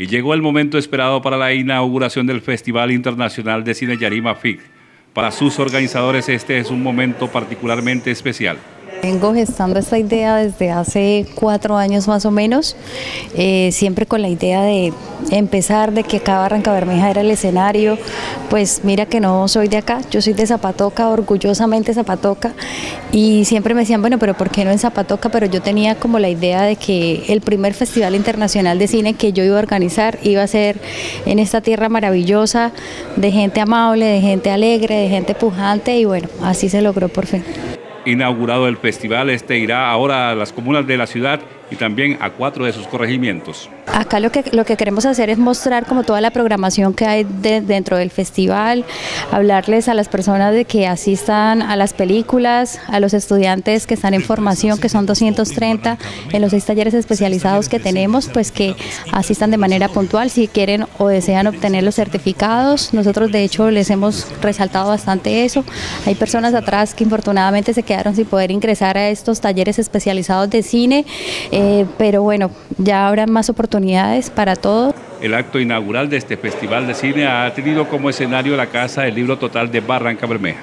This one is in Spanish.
y llegó el momento esperado para la inauguración del Festival Internacional de Cine Yarima FIC. Para sus organizadores este es un momento particularmente especial. Vengo gestando esta idea desde hace cuatro años más o menos, eh, siempre con la idea de empezar, de que acá Barranca Bermeja era el escenario, pues mira que no soy de acá, yo soy de Zapatoca, orgullosamente Zapatoca, y siempre me decían, bueno, pero ¿por qué no en Zapatoca? Pero yo tenía como la idea de que el primer Festival Internacional de Cine que yo iba a organizar iba a ser en esta tierra maravillosa, de gente amable, de gente alegre, de gente pujante, y bueno, así se logró por fin inaugurado el festival. Este irá ahora a las comunas de la ciudad y también a cuatro de sus corregimientos. Acá lo que, lo que queremos hacer es mostrar como toda la programación que hay dentro del festival, hablarles a las personas de que asistan a las películas, a los estudiantes que están en formación, que son 230 en los seis talleres especializados que tenemos, pues que asistan de manera puntual si quieren o desean obtener los certificados. Nosotros de hecho les hemos resaltado bastante eso. Hay personas atrás que infortunadamente se quedaron sin poder ingresar a estos talleres especializados de cine. Eh, pero bueno, ya habrá más oportunidades para todos. El acto inaugural de este Festival de Cine ha tenido como escenario la Casa del Libro Total de Barranca Bermeja.